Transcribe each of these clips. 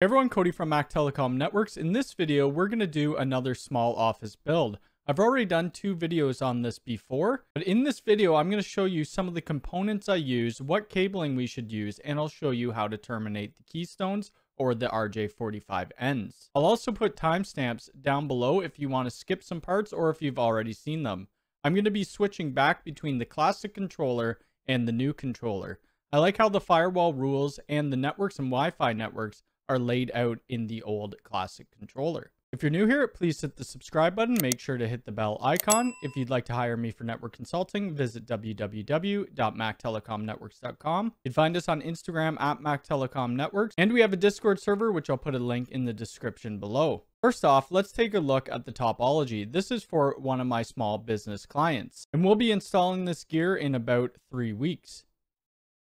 Everyone, Cody from Mac Telecom Networks. In this video, we're going to do another small office build. I've already done two videos on this before, but in this video, I'm going to show you some of the components I use, what cabling we should use, and I'll show you how to terminate the keystones or the RJ45 ends. I'll also put timestamps down below if you want to skip some parts or if you've already seen them. I'm going to be switching back between the classic controller and the new controller. I like how the firewall rules and the networks and Wi-Fi networks are laid out in the old classic controller. If you're new here, please hit the subscribe button. Make sure to hit the bell icon. If you'd like to hire me for network consulting, visit www.mactelecomnetworks.com. You can find us on Instagram at MacTelecomNetworks, and we have a Discord server, which I'll put a link in the description below. First off, let's take a look at the topology. This is for one of my small business clients, and we'll be installing this gear in about three weeks.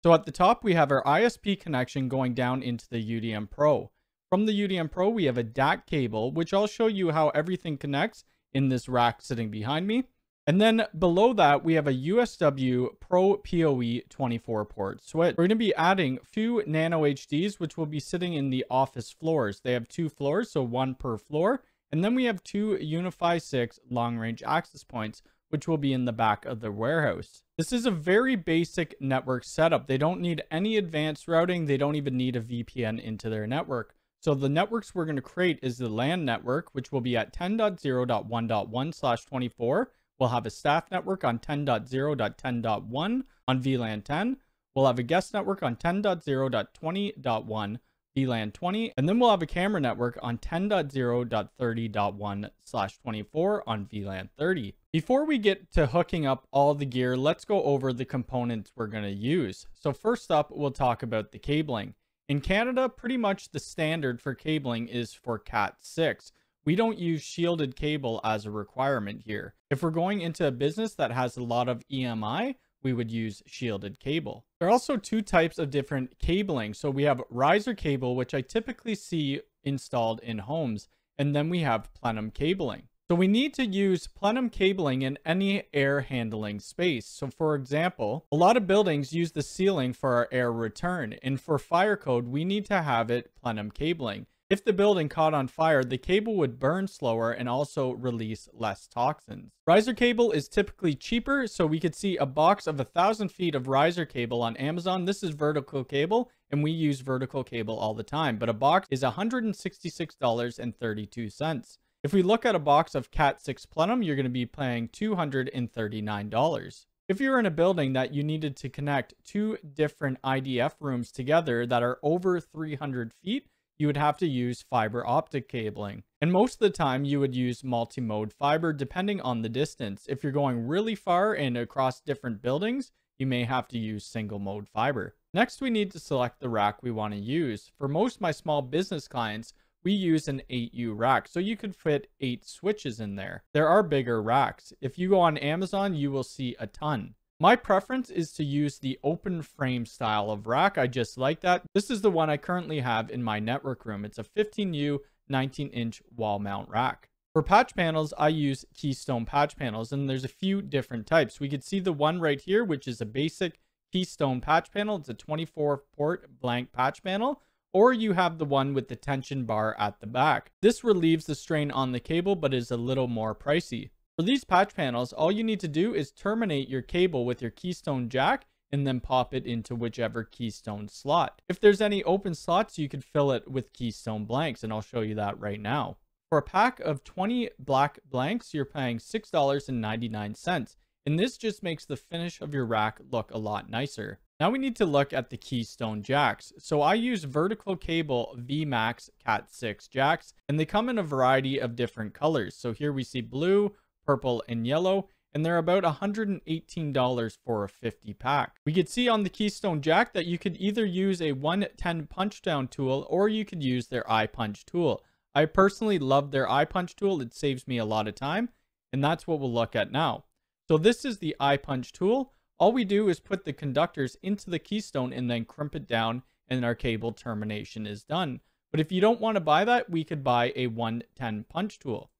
So at the top, we have our ISP connection going down into the UDM Pro. From the UDM Pro, we have a DAC cable, which I'll show you how everything connects in this rack sitting behind me. And then below that, we have a USW Pro PoE 24 port switch. We're going to be adding two Nano HDs, which will be sitting in the office floors. They have two floors, so one per floor. And then we have two UniFi 6 long range access points, which will be in the back of the warehouse. This is a very basic network setup. They don't need any advanced routing. They don't even need a VPN into their network. So the networks we're going to create is the LAN network, which will be at 10.0.1.1 slash 24. We'll have a staff network on 10.0.10.1 on VLAN 10. We'll have a guest network on 10.0.20.1 VLAN 20, and then we'll have a camera network on 10.0.30.1 slash 24 on VLAN 30. Before we get to hooking up all the gear, let's go over the components we're going to use. So first up, we'll talk about the cabling. In Canada, pretty much the standard for cabling is for Cat6. We don't use shielded cable as a requirement here. If we're going into a business that has a lot of EMI, we would use shielded cable. There are also two types of different cabling. So we have riser cable, which I typically see installed in homes, and then we have plenum cabling. So we need to use plenum cabling in any air handling space. So for example, a lot of buildings use the ceiling for our air return, and for fire code, we need to have it plenum cabling. If the building caught on fire, the cable would burn slower and also release less toxins. Riser cable is typically cheaper, so we could see a box of a thousand feet of riser cable on Amazon. This is vertical cable, and we use vertical cable all the time, but a box is $166.32. If we look at a box of Cat 6 Plenum, you're going to be paying $239. If you're in a building that you needed to connect two different IDF rooms together that are over 300 feet, you would have to use fiber optic cabling. And most of the time you would use multi-mode fiber depending on the distance. If you're going really far and across different buildings, you may have to use single mode fiber. Next, we need to select the rack we want to use. For most my small business clients, we use an 8U rack, so you could fit 8 switches in there. There are bigger racks. If you go on Amazon, you will see a ton. My preference is to use the open frame style of rack. I just like that. This is the one I currently have in my network room. It's a 15U 19 inch wall mount rack. For patch panels, I use Keystone patch panels, and there's a few different types. We could see the one right here, which is a basic Keystone patch panel. It's a 24 port blank patch panel, or you have the one with the tension bar at the back. This relieves the strain on the cable, but is a little more pricey. For these patch panels, all you need to do is terminate your cable with your keystone jack and then pop it into whichever keystone slot. If there's any open slots, you could fill it with keystone blanks, and I'll show you that right now. For a pack of 20 black blanks, you're paying $6.99, and this just makes the finish of your rack look a lot nicer. Now we need to look at the keystone jacks. So I use vertical cable VMAX Cat6 jacks, and they come in a variety of different colors. So here we see blue, purple, and yellow, and they're about $118 for a 50 pack. We could see on the Keystone Jack that you could either use a 110 punch down tool or you could use their I-Punch tool. I personally love their I-Punch tool. It saves me a lot of time, and that's what we'll look at now. So this is the I-Punch tool. All we do is put the conductors into the keystone and then crimp it down and our cable termination is done. But if you don't want to buy that, we could buy a 110 punch tool.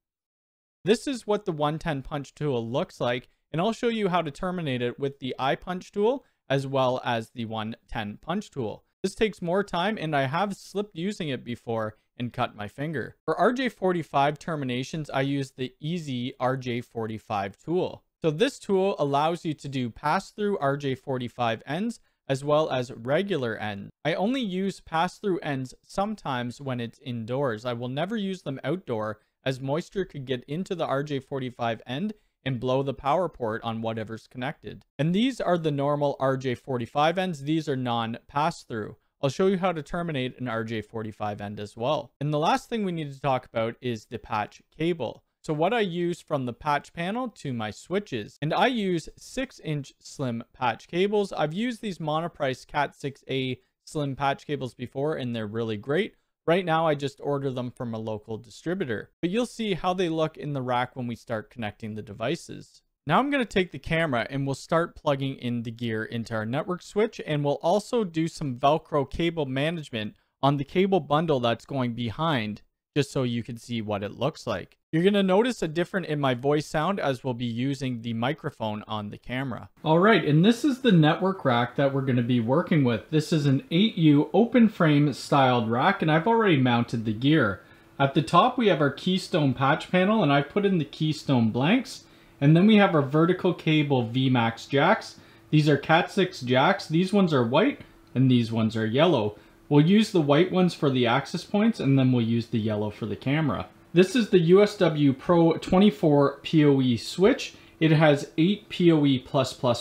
This is what the 110 punch tool looks like, and I'll show you how to terminate it with the I-Punch tool as well as the 110 punch tool. This takes more time and I have slipped using it before and cut my finger. For RJ45 terminations, I use the EZ RJ45 tool. So this tool allows you to do pass-through RJ45 ends as well as regular ends. I only use pass-through ends sometimes when it's indoors. I will never use them outdoor as moisture could get into the RJ45 end and blow the power port on whatever's connected. And these are the normal RJ45 ends. These are non-pass-through. I'll show you how to terminate an RJ45 end as well. And the last thing we need to talk about is the patch cable. So what I use from the patch panel to my switches, and I use 6-inch slim patch cables. I've used these Monoprice Cat 6A slim patch cables before, and they're really great. Right now, I just order them from a local distributor, but you'll see how they look in the rack when we start connecting the devices. Now I'm going to take the camera and we'll start plugging in the gear into our network switch and we'll also do some Velcro cable management on the cable bundle that's going behind just so you can see what it looks like. You're going to notice a difference in my voice sound as we'll be using the microphone on the camera. All right, and this is the network rack that we're going to be working with. This is an 8U open frame styled rack and I've already mounted the gear. At the top we have our Keystone patch panel and I put in the Keystone blanks. And then we have our vertical cable VMAX jacks. These are Cat 6 jacks. These ones are white and these ones are yellow. We'll use the white ones for the access points and then we'll use the yellow for the camera. This is the USW Pro 24 PoE switch. It has 8 PoE++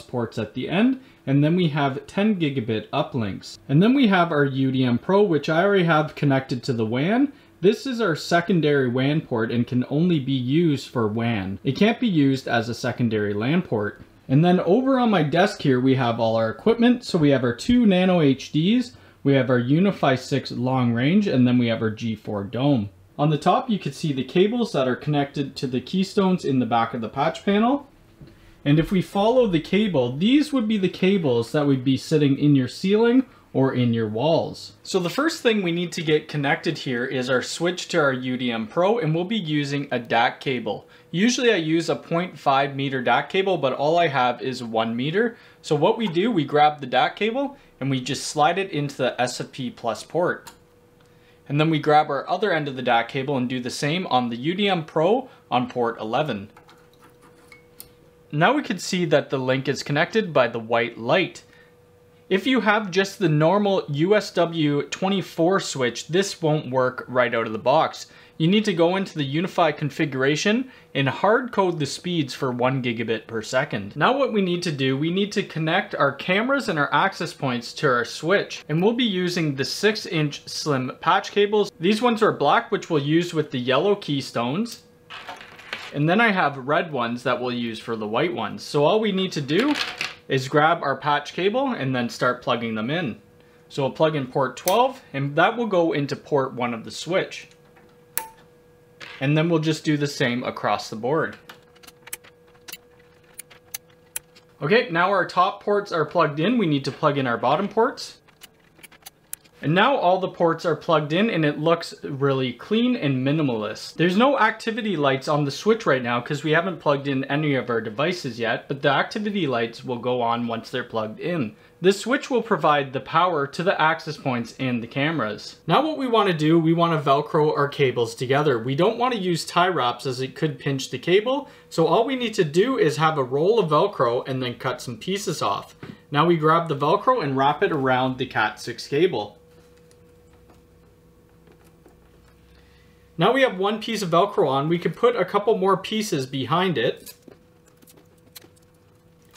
ports at the end, and then we have 10 gigabit uplinks. And then we have our UDM Pro, which I already have connected to the WAN. This is our secondary WAN port and can only be used for WAN. It can't be used as a secondary LAN port. And then over on my desk here, we have all our equipment. So we have our two Nano HDs, we have our UniFi 6 long range, and then we have our G4 dome. On the top, you can see the cables that are connected to the keystones in the back of the patch panel. And if we follow the cable, these would be the cables that would be sitting in your ceiling or in your walls. So the first thing we need to get connected here is our switch to our UDM Pro and we'll be using a DAC cable. Usually I use a 0.5 meter DAC cable, but all I have is one meter. So what we do, we grab the DAC cable and we just slide it into the SFP plus port. And then we grab our other end of the DAC cable and do the same on the UDM Pro on port 11. Now we can see that the link is connected by the white light. If you have just the normal USW24 switch, this won't work right out of the box you need to go into the UniFi configuration and hard code the speeds for one gigabit per second. Now what we need to do, we need to connect our cameras and our access points to our switch. And we'll be using the six inch slim patch cables. These ones are black, which we'll use with the yellow keystones. And then I have red ones that we'll use for the white ones. So all we need to do is grab our patch cable and then start plugging them in. So we'll plug in port 12 and that will go into port one of the switch. And then we'll just do the same across the board. Okay, now our top ports are plugged in. We need to plug in our bottom ports. And now all the ports are plugged in and it looks really clean and minimalist. There's no activity lights on the switch right now because we haven't plugged in any of our devices yet, but the activity lights will go on once they're plugged in. This switch will provide the power to the access points and the cameras. Now what we want to do, we want to Velcro our cables together. We don't want to use tie wraps as it could pinch the cable, so all we need to do is have a roll of Velcro and then cut some pieces off. Now we grab the Velcro and wrap it around the Cat6 cable. Now we have one piece of Velcro on, we could put a couple more pieces behind it.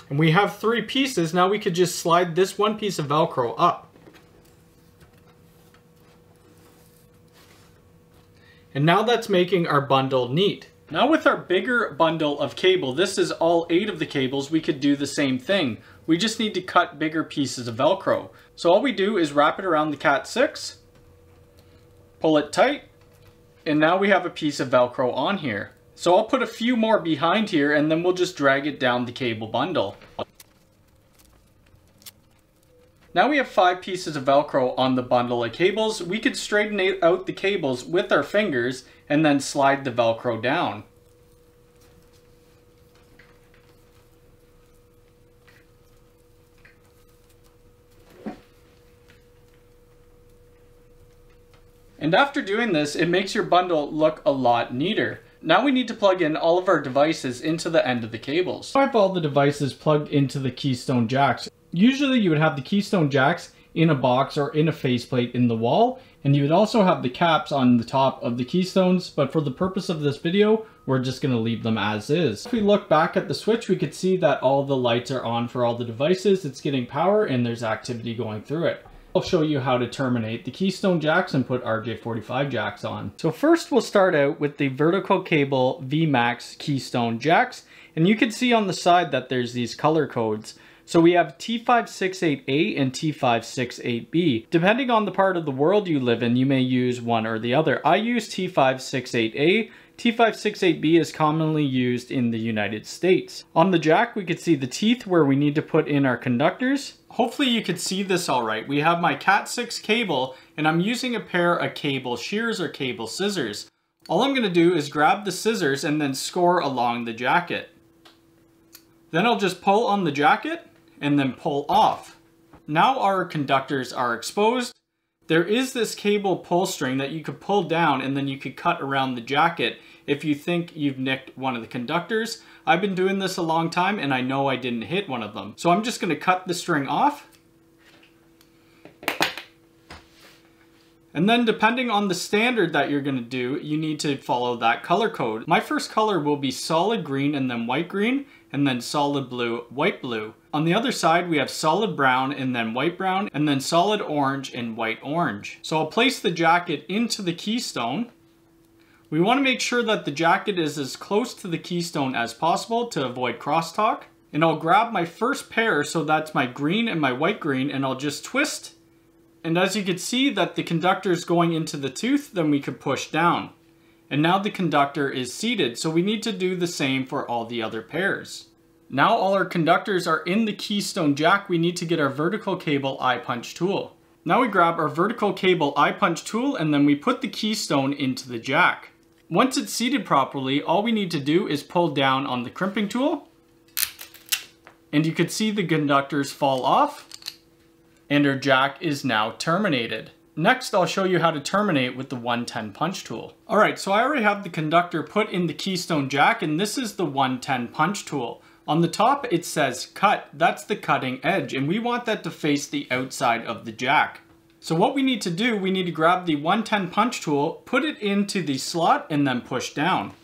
And we have three pieces. Now we could just slide this one piece of Velcro up. And now that's making our bundle neat. Now with our bigger bundle of cable, this is all eight of the cables, we could do the same thing. We just need to cut bigger pieces of Velcro. So all we do is wrap it around the Cat 6, pull it tight, and now we have a piece of Velcro on here. So I'll put a few more behind here and then we'll just drag it down the cable bundle. Now we have five pieces of Velcro on the bundle of cables. We could straighten out the cables with our fingers and then slide the Velcro down. And after doing this, it makes your bundle look a lot neater. Now we need to plug in all of our devices into the end of the cables. I have all the devices plugged into the Keystone jacks. Usually you would have the Keystone jacks in a box or in a faceplate in the wall, and you would also have the caps on the top of the Keystones, but for the purpose of this video, we're just gonna leave them as is. If we look back at the switch, we could see that all the lights are on for all the devices, it's getting power, and there's activity going through it. I'll show you how to terminate the Keystone jacks and put RJ45 jacks on. So first we'll start out with the vertical cable VMAX Keystone jacks. And you can see on the side that there's these color codes. So we have T568A and T568B. Depending on the part of the world you live in, you may use one or the other. I use T568A T568B is commonly used in the United States. On the jack, we could see the teeth where we need to put in our conductors. Hopefully you could see this all right. We have my Cat6 cable, and I'm using a pair of cable shears or cable scissors. All I'm gonna do is grab the scissors and then score along the jacket. Then I'll just pull on the jacket and then pull off. Now our conductors are exposed there is this cable pull string that you could pull down and then you could cut around the jacket if you think you've nicked one of the conductors. I've been doing this a long time and I know I didn't hit one of them. So I'm just gonna cut the string off. And then depending on the standard that you're gonna do, you need to follow that color code. My first color will be solid green and then white green and then solid blue, white blue. On the other side, we have solid brown and then white brown, and then solid orange and white orange. So I'll place the jacket into the keystone. We want to make sure that the jacket is as close to the keystone as possible to avoid crosstalk. And I'll grab my first pair, so that's my green and my white green, and I'll just twist. And as you can see that the conductor is going into the tooth, then we could push down. And now the conductor is seated, so we need to do the same for all the other pairs. Now all our conductors are in the keystone jack, we need to get our vertical cable I-Punch tool. Now we grab our vertical cable I-Punch tool and then we put the keystone into the jack. Once it's seated properly, all we need to do is pull down on the crimping tool and you could see the conductors fall off and our jack is now terminated. Next, I'll show you how to terminate with the 110 punch tool. All right, so I already have the conductor put in the keystone jack and this is the 110 punch tool. On the top, it says cut, that's the cutting edge, and we want that to face the outside of the jack. So what we need to do, we need to grab the 110 punch tool, put it into the slot, and then push down.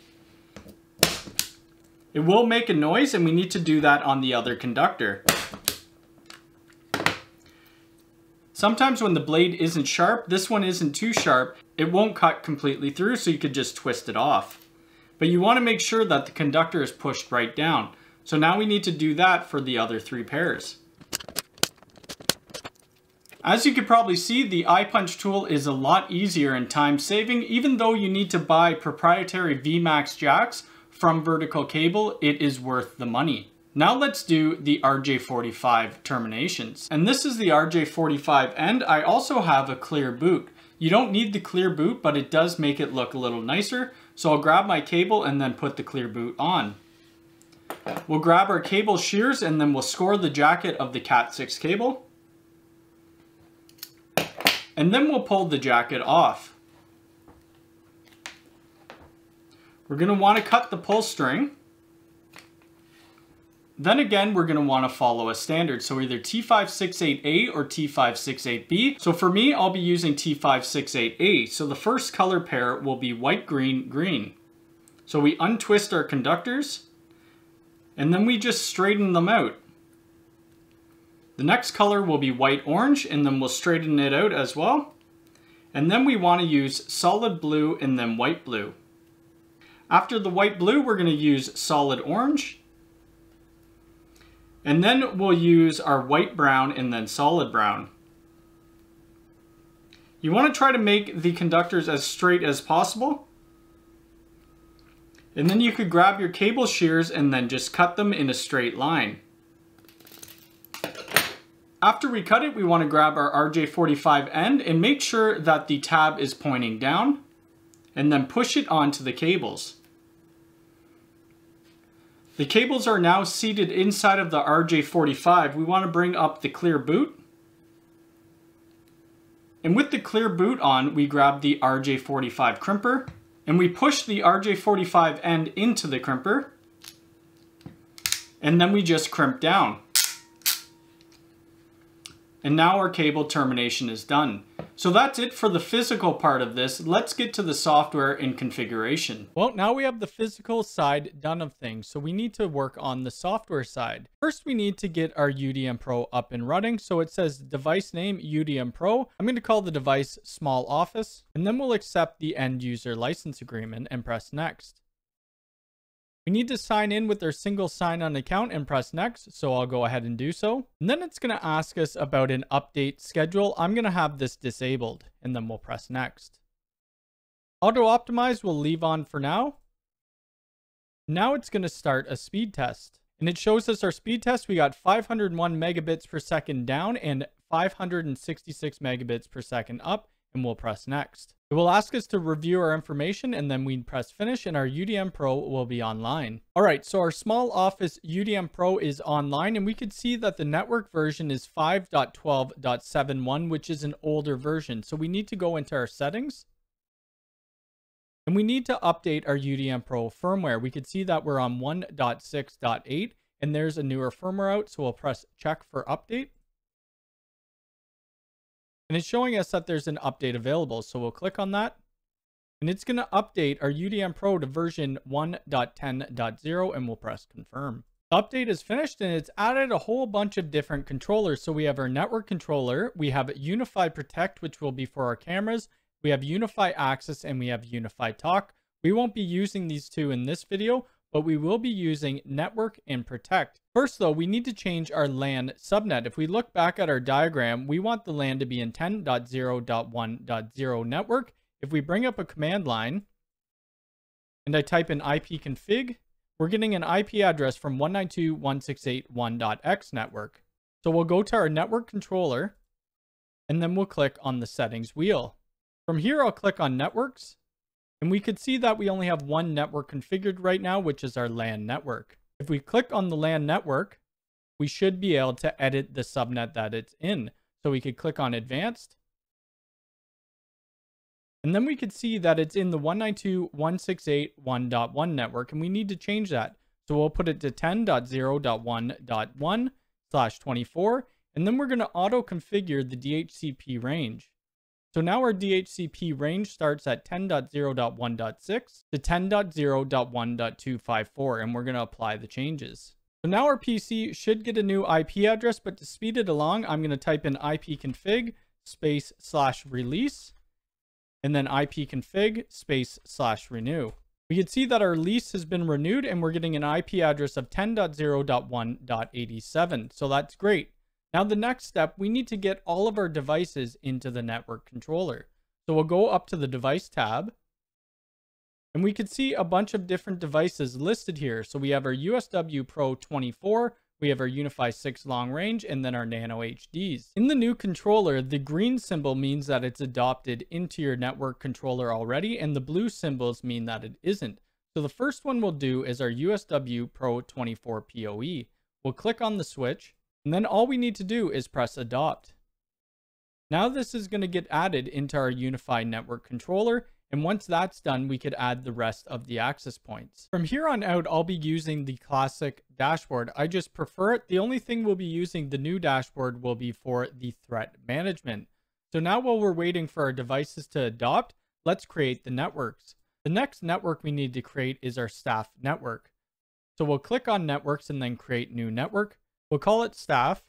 It will make a noise, and we need to do that on the other conductor. Sometimes when the blade isn't sharp, this one isn't too sharp, it won't cut completely through, so you could just twist it off. But you want to make sure that the conductor is pushed right down. So now we need to do that for the other three pairs. As you can probably see, the I-Punch tool is a lot easier and time saving. Even though you need to buy proprietary VMAX jacks from Vertical Cable, it is worth the money. Now let's do the RJ45 terminations. And this is the RJ45 end. I also have a clear boot. You don't need the clear boot, but it does make it look a little nicer. So I'll grab my cable and then put the clear boot on. We'll grab our cable shears and then we'll score the jacket of the Cat 6 cable. And then we'll pull the jacket off. We're going to want to cut the pull string. Then again, we're going to want to follow a standard. So either T568A or T568B. So for me, I'll be using T568A. So the first color pair will be white, green, green. So we untwist our conductors and then we just straighten them out. The next color will be white orange and then we'll straighten it out as well. And then we want to use solid blue and then white blue. After the white blue, we're going to use solid orange. And then we'll use our white brown and then solid brown. You want to try to make the conductors as straight as possible. And then you could grab your cable shears and then just cut them in a straight line. After we cut it, we want to grab our RJ45 end and make sure that the tab is pointing down and then push it onto the cables. The cables are now seated inside of the RJ45. We want to bring up the clear boot. And with the clear boot on, we grab the RJ45 crimper and we push the RJ45 end into the crimper and then we just crimp down. And now our cable termination is done. So that's it for the physical part of this. Let's get to the software and configuration. Well, now we have the physical side done of things. So we need to work on the software side. First, we need to get our UDM Pro up and running. So it says device name UDM Pro. I'm going to call the device small office and then we'll accept the end user license agreement and press next. We need to sign in with their single sign-on account and press next, so I'll go ahead and do so. And then it's going to ask us about an update schedule. I'm going to have this disabled, and then we'll press next. Auto optimize we'll leave on for now. Now it's going to start a speed test. And it shows us our speed test. We got 501 megabits per second down and 566 megabits per second up and we'll press next. It will ask us to review our information and then we press finish and our UDM Pro will be online. All right, so our small office UDM Pro is online and we could see that the network version is 5.12.71, which is an older version. So we need to go into our settings and we need to update our UDM Pro firmware. We could see that we're on 1.6.8 and there's a newer firmware out. So we'll press check for update. And it's showing us that there's an update available. So we'll click on that. And it's going to update our UDM Pro to version 1.10.0 and we'll press confirm. The update is finished and it's added a whole bunch of different controllers. So we have our network controller, we have UniFi Protect, which will be for our cameras, we have UniFi Access, and we have UniFi Talk. We won't be using these two in this video, but we will be using network and protect. First though, we need to change our LAN subnet. If we look back at our diagram, we want the LAN to be in 10.0.1.0 network. If we bring up a command line and I type in ipconfig, we're getting an IP address from 192.168.1.x network. So we'll go to our network controller and then we'll click on the settings wheel. From here, I'll click on networks and we could see that we only have one network configured right now, which is our LAN network. If we click on the LAN network, we should be able to edit the subnet that it's in. So we could click on advanced. And then we could see that it's in the 192.168.1.1 network, and we need to change that. So we'll put it to 10.0.1.1 slash 24, and then we're going to auto configure the DHCP range. So now our DHCP range starts at 10.0.1.6 to 10.0.1.254, and we're going to apply the changes. So now our PC should get a new IP address, but to speed it along, I'm going to type in ipconfig space slash release, and then ipconfig space slash renew. We can see that our lease has been renewed and we're getting an IP address of 10.0.1.87. So that's great. Now the next step, we need to get all of our devices into the network controller. So we'll go up to the device tab and we can see a bunch of different devices listed here. So we have our USW Pro 24, we have our UniFi 6 long range, and then our Nano HDs. In the new controller, the green symbol means that it's adopted into your network controller already, and the blue symbols mean that it isn't. So the first one we'll do is our USW Pro 24 PoE. We'll click on the switch, and then all we need to do is press adopt. Now this is going to get added into our unified network controller. And once that's done, we could add the rest of the access points. From here on out, I'll be using the classic dashboard. I just prefer it. The only thing we'll be using the new dashboard will be for the threat management. So now while we're waiting for our devices to adopt, let's create the networks. The next network we need to create is our staff network. So we'll click on networks and then create new network. We'll call it staff.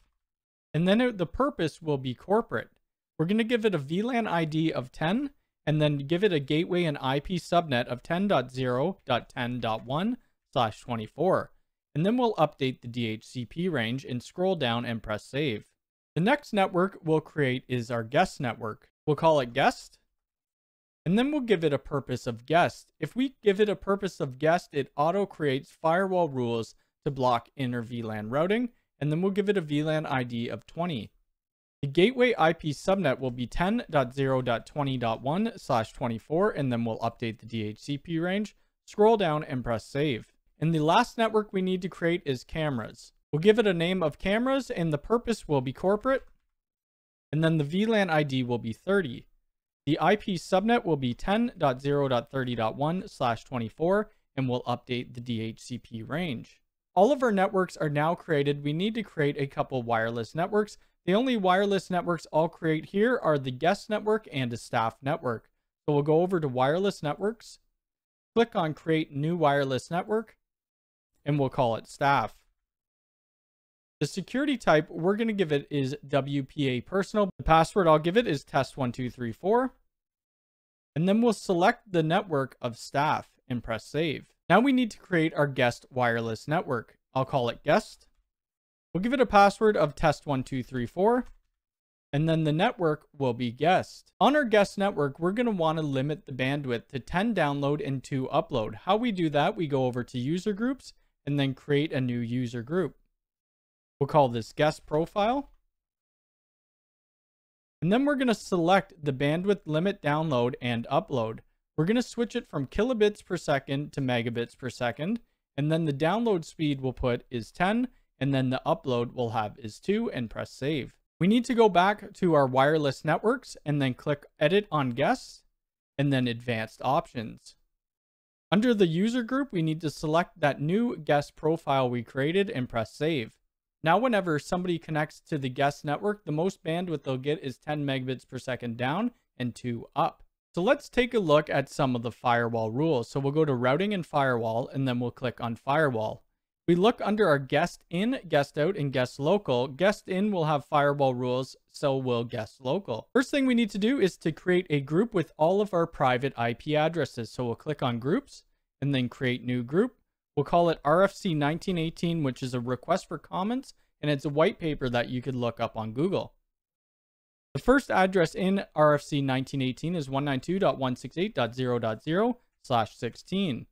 And then the purpose will be corporate. We're going to give it a VLAN ID of 10 and then give it a gateway and IP subnet of 10.0.10.1 slash 24. And then we'll update the DHCP range and scroll down and press save. The next network we'll create is our guest network. We'll call it guest. And then we'll give it a purpose of guest. If we give it a purpose of guest, it auto creates firewall rules to block inner VLAN routing and then we'll give it a VLAN ID of 20. The gateway IP subnet will be 10.0.20.1 slash 24, and then we'll update the DHCP range, scroll down and press save. And the last network we need to create is cameras. We'll give it a name of cameras and the purpose will be corporate. and then the VLAN ID will be 30. The IP subnet will be 10.0.30.1 slash 24 and we'll update the DHCP range. All of our networks are now created. We need to create a couple wireless networks. The only wireless networks I'll create here are the guest network and a staff network. So we'll go over to wireless networks, click on create new wireless network, and we'll call it staff. The security type we're going to give it is WPA personal. The password I'll give it is test1234. And then we'll select the network of staff and press save. Now we need to create our guest wireless network. I'll call it guest. We'll give it a password of test1234 and then the network will be guest. On our guest network, we're going to want to limit the bandwidth to 10 download and 2 upload. How we do that, we go over to user groups and then create a new user group. We'll call this guest profile. And then we're going to select the bandwidth limit download and upload. We're going to switch it from kilobits per second to megabits per second. And then the download speed we'll put is 10. And then the upload we'll have is 2 and press save. We need to go back to our wireless networks and then click edit on guests and then advanced options. Under the user group, we need to select that new guest profile we created and press save. Now, whenever somebody connects to the guest network, the most bandwidth they'll get is 10 megabits per second down and 2 up. So let's take a look at some of the firewall rules. So we'll go to routing and firewall, and then we'll click on firewall. We look under our guest in, guest out, and guest local. Guest in will have firewall rules, so will guest local. First thing we need to do is to create a group with all of our private IP addresses. So we'll click on groups and then create new group. We'll call it RFC 1918, which is a request for comments, and it's a white paper that you could look up on Google. The first address in RFC 1918 is 192.168.0.0 slash 16.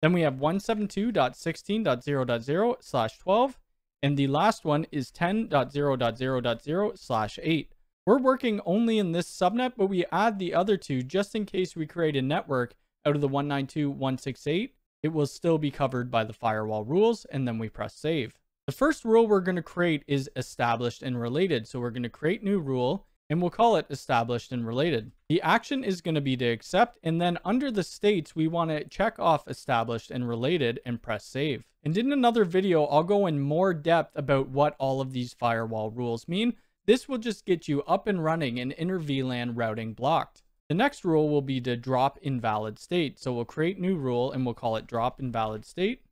Then we have 172.16.0.0 slash 12. And the last one is 10.0.0.0 slash 8. We're working only in this subnet, but we add the other two just in case we create a network out of the 192.168. It will still be covered by the firewall rules, and then we press save. The first rule we're going to create is established and related. So we're going to create new rule and we'll call it established and related. The action is going to be to accept, and then under the states, we want to check off established and related and press save. And in another video, I'll go in more depth about what all of these firewall rules mean. This will just get you up and running and inter VLAN routing blocked. The next rule will be to drop invalid state. So we'll create new rule and we'll call it drop invalid state.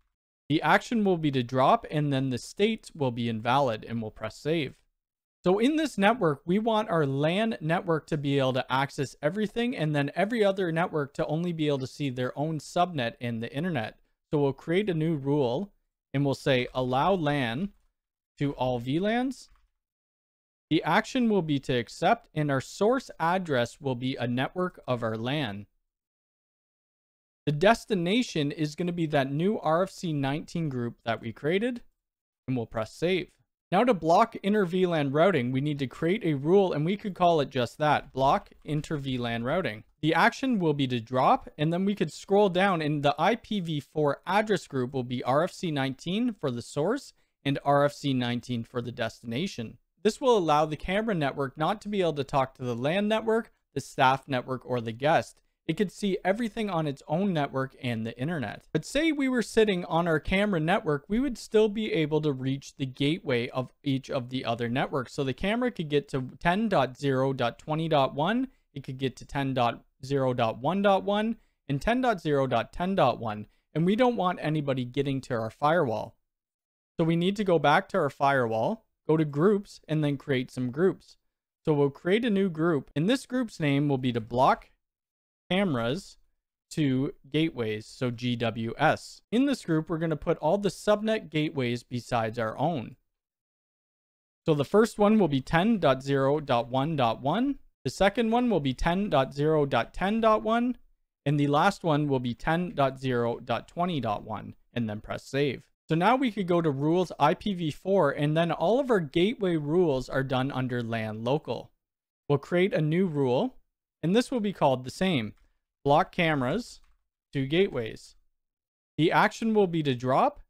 The action will be to drop and then the state will be invalid and we'll press save. So in this network, we want our LAN network to be able to access everything and then every other network to only be able to see their own subnet in the internet. So we'll create a new rule and we'll say allow LAN to all VLANs. The action will be to accept and our source address will be a network of our LAN. The destination is going to be that new RFC 19 group that we created and we'll press save. Now to block inter VLAN routing, we need to create a rule and we could call it just that, block inter VLAN routing. The action will be to drop and then we could scroll down and the IPv4 address group will be RFC19 for the source and RFC19 for the destination. This will allow the camera network not to be able to talk to the LAN network, the staff network, or the guest. It could see everything on its own network and the internet. But say we were sitting on our camera network, we would still be able to reach the gateway of each of the other networks. So the camera could get to 10.0.20.1, it could get to 10.0.1.1, and 10.0.10.1. And we don't want anybody getting to our firewall. So we need to go back to our firewall, go to groups, and then create some groups. So we'll create a new group, and this group's name will be to block cameras to gateways, so GWS. In this group, we're going to put all the subnet gateways besides our own. So the first one will be 10.0.1.1. The second one will be 10.0.10.1. And the last one will be 10.0.20.1 and then press save. So now we could go to rules IPv4 and then all of our gateway rules are done under LAN local. We'll create a new rule and this will be called the same block cameras to gateways. The action will be to drop,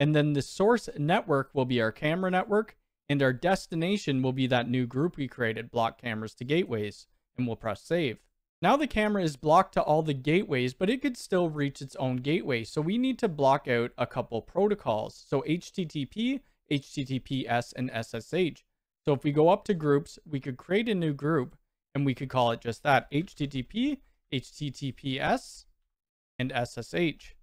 and then the source network will be our camera network, and our destination will be that new group we created, block cameras to gateways, and we'll press save. Now the camera is blocked to all the gateways, but it could still reach its own gateway. So we need to block out a couple protocols. So HTTP, HTTPS, and SSH. So if we go up to groups, we could create a new group and we could call it just that HTTP, HTTPS, and SSH.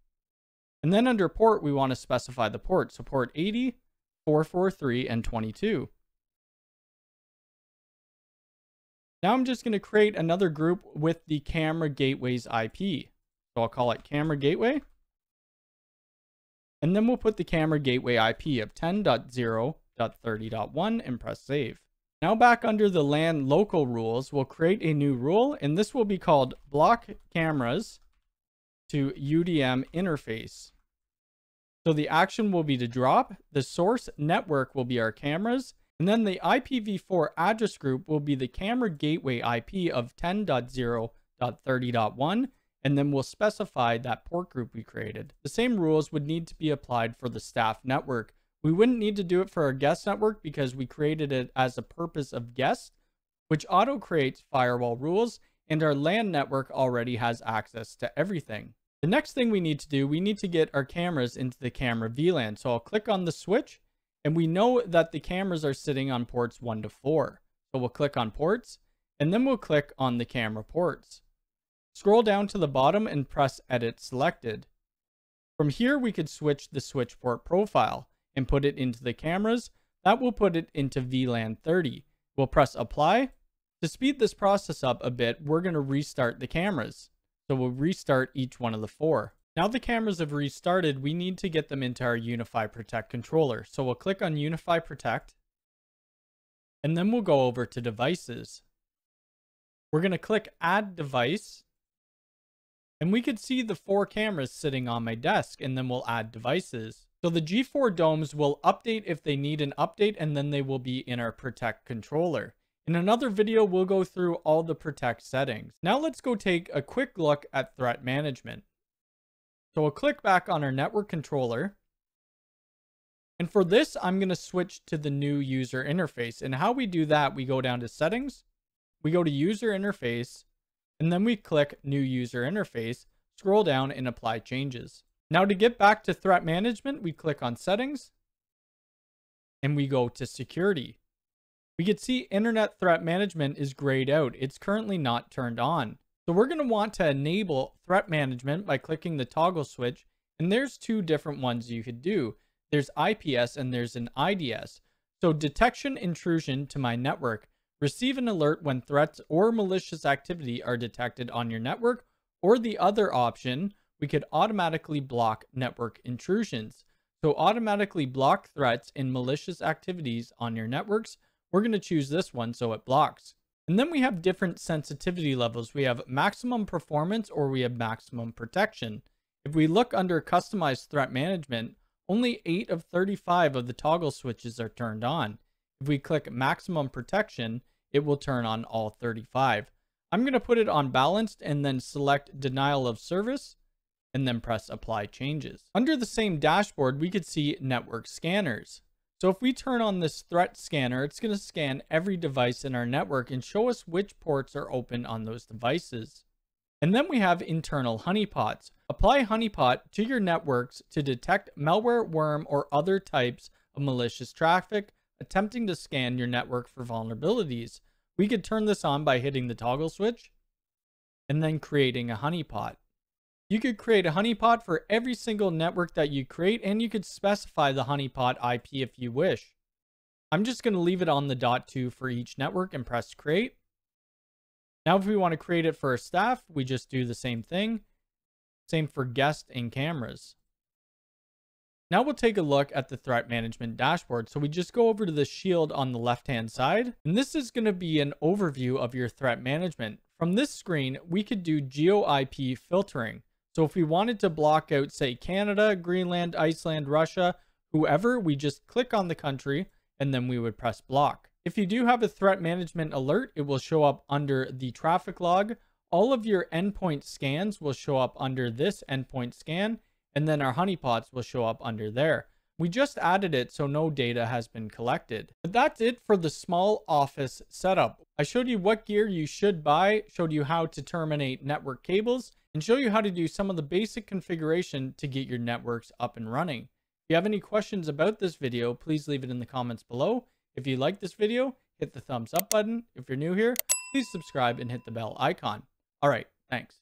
And then under port, we want to specify the port. So port 80, 443, and 22. Now I'm just going to create another group with the camera gateways IP. So I'll call it camera gateway. And then we'll put the camera gateway IP of 10.0.30.1 and press save. Now back under the LAN local rules, we'll create a new rule and this will be called block cameras to UDM interface. So the action will be to drop, the source network will be our cameras, and then the IPv4 address group will be the camera gateway IP of 10.0.30.1, and then we'll specify that port group we created. The same rules would need to be applied for the staff network. We wouldn't need to do it for our guest network because we created it as a purpose of guest, which auto creates firewall rules, and our LAN network already has access to everything. The next thing we need to do, we need to get our cameras into the camera VLAN. So I'll click on the switch and we know that the cameras are sitting on ports 1 to 4. So we'll click on ports, and then we'll click on the camera ports. Scroll down to the bottom and press Edit Selected. From here, we could switch the switch port profile and put it into the cameras. That will put it into VLAN 30. We'll press Apply. To speed this process up a bit, we're going to restart the cameras. So we'll restart each one of the four. Now the cameras have restarted, we need to get them into our UniFi Protect controller. So we'll click on UniFi Protect, and then we'll go over to Devices. We're going to click Add Device, and we could see the four cameras sitting on my desk, and then we'll add devices. So the G4 domes will update if they need an update, and then they will be in our Protect controller. In another video, we'll go through all the Protect settings. Now let's go take a quick look at threat management. So we'll click back on our network controller. And for this, I'm going to switch to the new user interface. And how we do that, we go down to settings, we go to user interface, and then we click new user interface, scroll down and apply changes. Now to get back to threat management, we click on settings and we go to security. We can see internet threat management is grayed out. It's currently not turned on. So we're going to want to enable threat management by clicking the toggle switch. And there's two different ones you could do. There's IPS and there's an IDS. So detection intrusion to my network. Receive an alert when threats or malicious activity are detected on your network. Or the other option, we could automatically block network intrusions. So automatically block threats and malicious activities on your networks. We're going to choose this one so it blocks. And then we have different sensitivity levels. We have maximum performance or we have maximum protection. If we look under customized threat management, only 8 of 35 of the toggle switches are turned on. If we click maximum protection, it will turn on all 35. I'm going to put it on balanced and then select denial of service and then press apply changes. Under the same dashboard, we could see network scanners. So if we turn on this threat scanner, it's going to scan every device in our network and show us which ports are open on those devices. And then we have internal honeypots. Apply honeypot to your networks to detect malware, worm, or other types of malicious traffic attempting to scan your network for vulnerabilities. We could turn this on by hitting the toggle switch and then creating a honeypot. You could create a honeypot for every single network that you create, and you could specify the honeypot IP if you wish. I'm just going to leave it on the dot two for each network and press create. Now, if we want to create it for a staff, we just do the same thing. Same for guest and cameras. Now we'll take a look at the threat management dashboard. So we just go over to the shield on the left-hand side, and this is going to be an overview of your threat management. From this screen, we could do geo IP filtering. So if we wanted to block out, say, Canada, Greenland, Iceland, Russia, whoever, we just click on the country and then we would press block. If you do have a threat management alert, it will show up under the traffic log. All of your endpoint scans will show up under this endpoint scan, and then our honeypots will show up under there. We just added it so no data has been collected. But that's it for the small office setup. I showed you what gear you should buy, showed you how to terminate network cables, and show you how to do some of the basic configuration to get your networks up and running. If you have any questions about this video, please leave it in the comments below. If you like this video, hit the thumbs up button. If you're new here, please subscribe and hit the bell icon. All right, thanks.